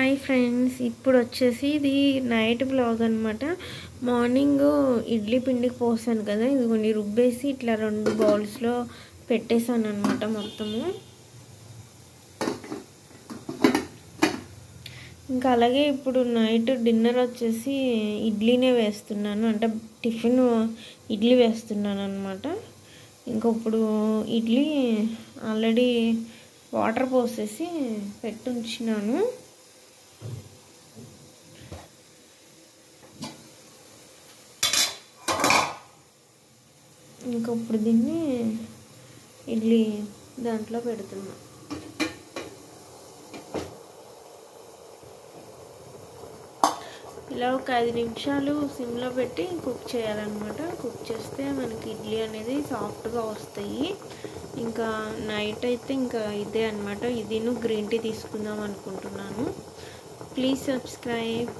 Hi friends ఇప్పుడు వచ్చేసి ఇది నైట్ బ్లాగ్ అనమాట మార్నింగ్ ఇడ్లీ పిండికి పోసాను కదా ఇదిగోండి రుబ్బేసి ఇట్లా రెండు బౌల్స్లో పెట్టేశాను అనమాట మొత్తము. ఇంకా అలాగే ఇప్పుడు నైట్ డిన్నర్ వచ్చేసి ఇడ్లీనే వేస్తున్నాను అంటే టిఫిన్ ఇడ్లీ వేస్తున్నాను అనమాట ఇంకా ఇప్పుడు ఇడ్లీ ఆల్రెడీ వాటర్ పోసేసి పెట్టి ఇంకా ఇప్పుడు దీన్ని ఇడ్లీ దాంట్లో పెడుతున్నా. ఇలా ఒక ఐదు నిమిషాలు సిమ్లో పెట్టి కుక్ చేయాలన్నమాట. కుక్ చేస్తే మనకి ఇడ్లీ అనేది సాఫ్ట్గా వస్తాయి. ఇంకా నైట్ అయితే ఇంకా ఇదే అనమాట ఇదిను గ్రీన్ టీ తీసుకుందాం అనుకుంటున్నాను. Please subscribe.